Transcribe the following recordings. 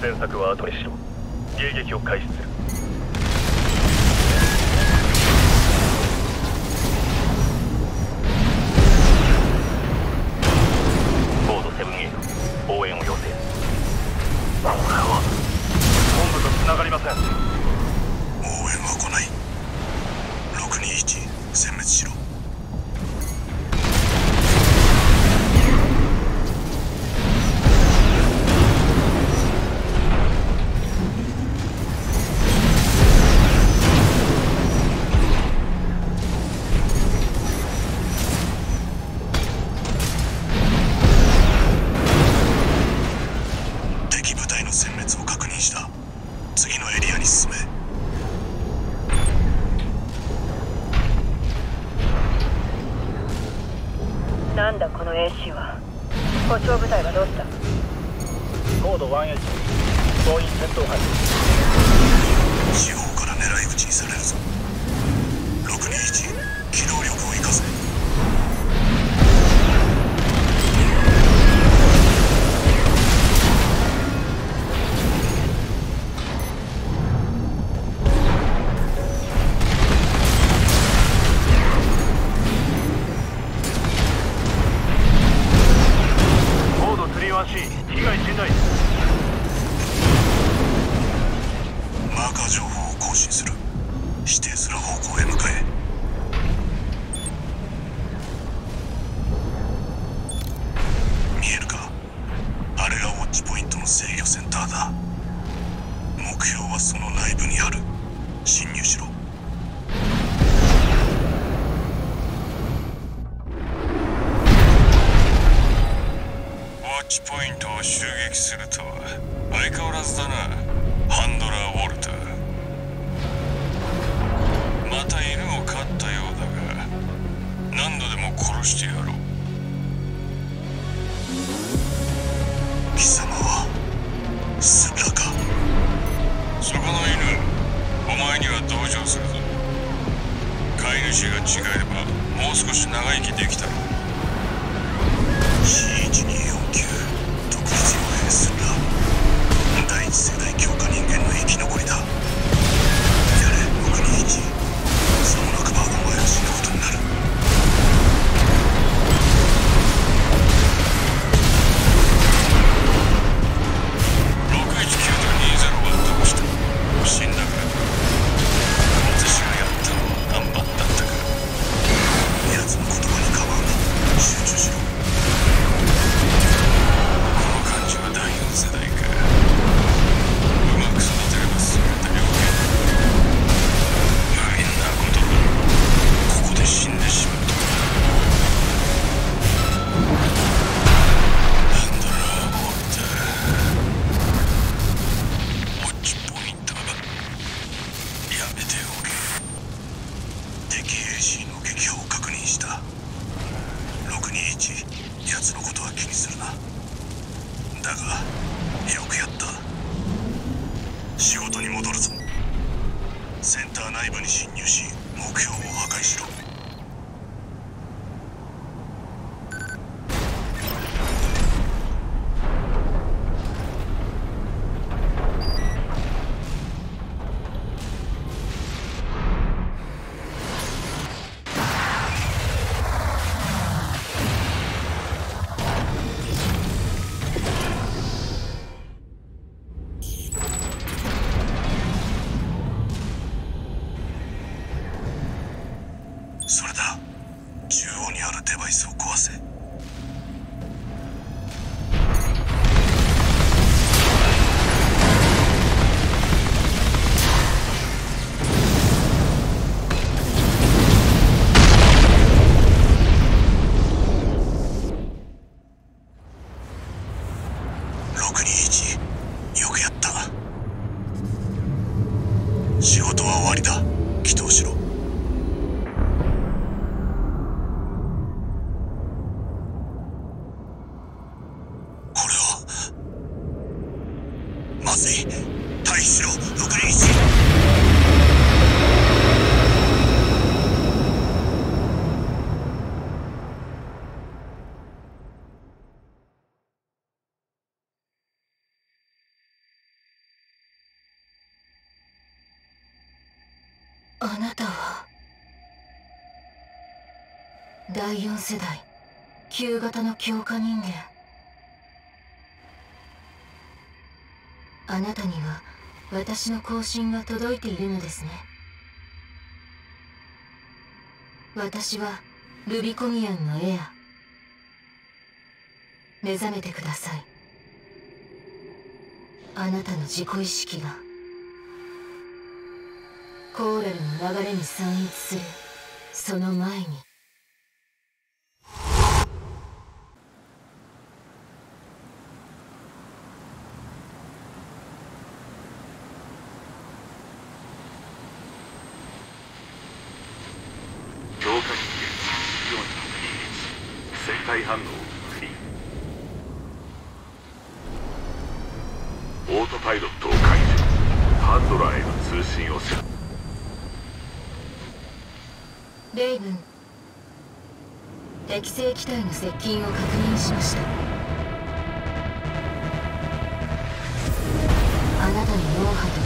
前作は後にしろ。迎撃を開始する。ボード 7A 応援を要請。本部とつながりません。C は。補聴部隊はどうした高度 1H 総員戦闘配四方から狙い撃ちにされるぞ。621機動力を生かせ。ッチポイントを襲撃するとは相変わらずだな。ハンドラー・ウォルター。また犬を飼ったようだが何度でも殺してやろう。貴様だがよくやった。仕事に戻るぞ。センター内部に侵入し目標を破壊しろ。それだ。中央にあるデバイスを壊せ。まずい退避しろ621あなたは第四世代旧型の強化人間。あなたには私の更新が届いているのですね。私はルビコミアンのエア。目覚めてください。あなたの自己意識が。コーラルの流れに散逸する。その前に強化人間421生体反応フリー。オートパイロットを解除。ハンドラーへの通信をするレイブン適正機体の接近を確認しました。あなたの脳波と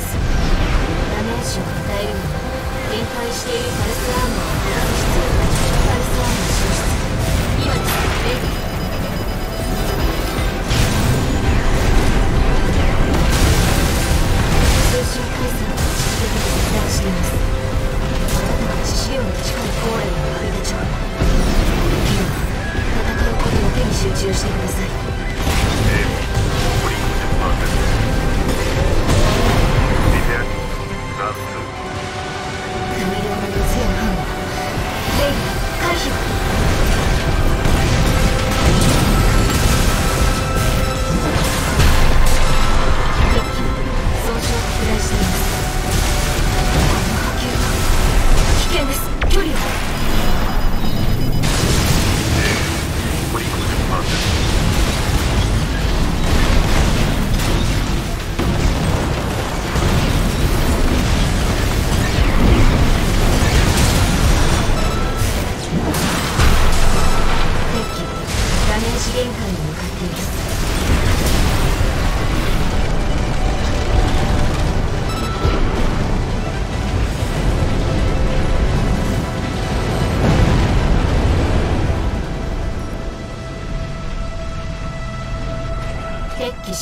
スダメージを与えるには展開しているパルスアーマーを減らす。必要がパルスアーマー消失今ですレイブ通信回線を続けて切断していますあなたは致死量の近いコーレにあるでしょう今戦うことだけに集中してください。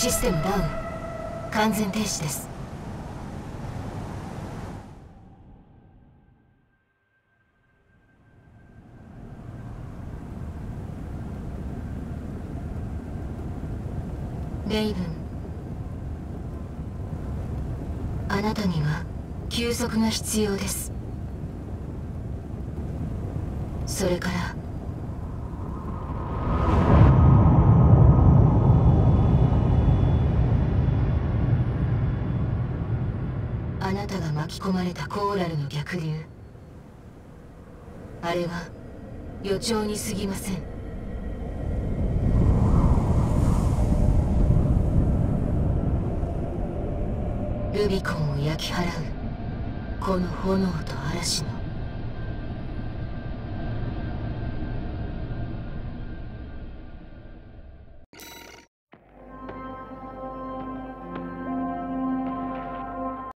システムダウン。完全停止です。レイブン。あなたには休息が必要です。それからあなたがき込まれたコーラルの逆流。あれは予兆に過ぎません。ルビコンを焼き払う。この炎と嵐の